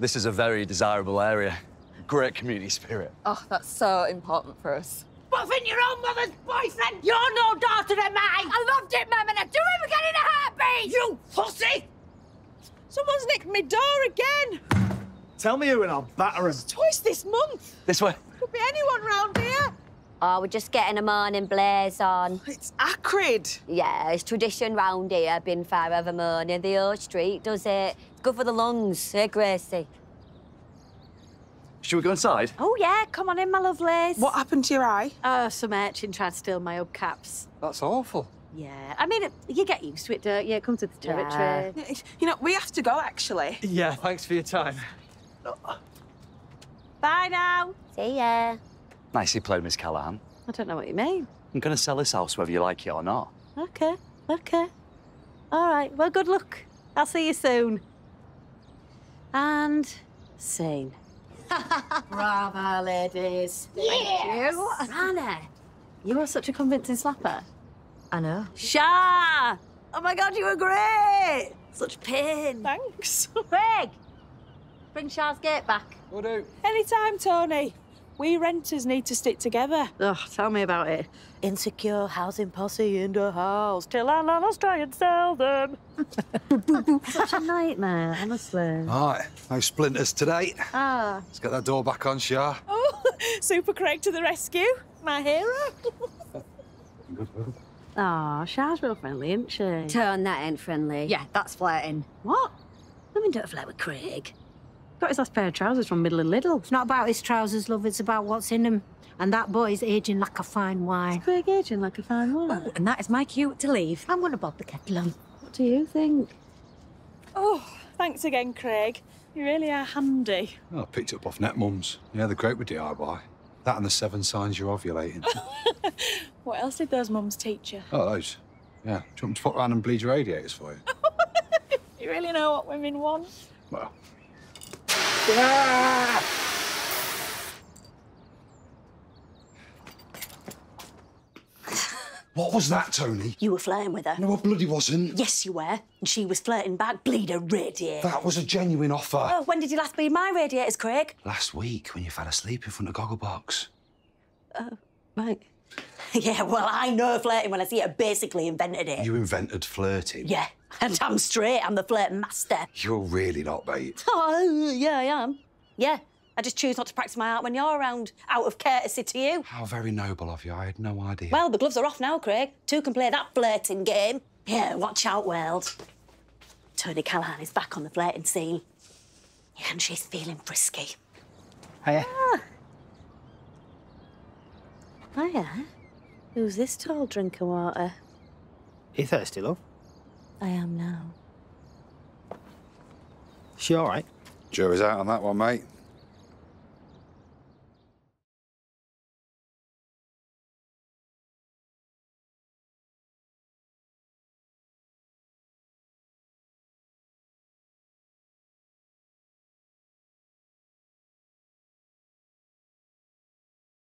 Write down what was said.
This is a very desirable area. Great community spirit. Oh, that's so important for us. Buffing your own mother's boyfriend! You're no daughter of mine! I loved it, Mum, and I'd do it again in a heartbeat! You pussy! Someone's nicked my door again. Tell me who and I'll batter him. Twice this month. This way. Could be anyone round here. Oh, we're just getting a morning blaze on. It's acrid. Yeah, it's tradition round here, bin fire of a morning. The old street does it. It's good for the lungs, eh, Gracie? Should we go inside? Oh, yeah, come on in, my lovelies. What happened to your eye? Oh, some urchin tried to steal my hubcaps. That's awful. Yeah, I mean, you get used to it, don't you? It comes with the territory. Yeah. You know, we have to go, actually. Yeah, thanks for your time. Bye now. See ya. Nicely played, Miss Callahan. I don't know what you mean. I'm going to sell this house whether you like it or not. Okay, okay. All right, well, good luck. I'll see you soon. And scene. Bravo, ladies. Yeah! Anna, you are such a convincing slapper. I know. Shah! Oh my God, you were great! Such pain. Thanks. Craig, bring Shah's gate back. Will do. Anytime, Toni. We renters need to stick together. Ugh, tell me about it. Insecure housing posse in the house till our landlords try and sell them. Such a nightmare, honestly. All right, no splinters today. Ah, Let's get that door back on, Shah. Oh, Super Craig to the rescue. My hero. oh, Shah's real friendly, isn't she? Turn that ain't friendly. Yeah, that's flirting. What? Women don't flirt with Craig. Got his last pair of trousers from Middle and Little. It's not about his trousers, love. It's about what's in them. And that boy's aging like a fine wine. Craig aging like a fine wine. Oh, and that is my cue to leave. I'm going to bob the kettle on. What do you think? Oh, thanks again, Craig. You really are handy. Oh, I picked it up off Netmums. Yeah, they're great with DIY. That and the seven signs you're ovulating. What else did those mums teach you? oh, those. Yeah. Do you want me to pop around and bleed your radiators for you? You really know what women want. Well. What was that, Toni? You were flirting with her. No, I bloody wasn't. Yes, you were. And she was flirting back. Bleed a radiator. That was a genuine offer. Oh, when did you last bleed my radiators, Craig? Last week, when you fell asleep in front of Gogglebox. Oh, right. yeah, well, I know flirting when I see it. I basically invented it. You invented flirting. Yeah. And I'm straight. I'm the flirt master. You're really not, mate. Oh, yeah, I am. Yeah. I just choose not to practice my art when you're around, out of courtesy to you. How very noble of you. I had no idea. Well, the gloves are off now, Craig. Two can play that flirting game. Yeah, watch out, world. Toni Callahan is back on the flirting scene. Yeah, and she's feeling frisky. Hiya. Ah. Hiya. Who's this tall drink of water? You thirsty, love? I am now. She all right? Jury's out on that one, mate.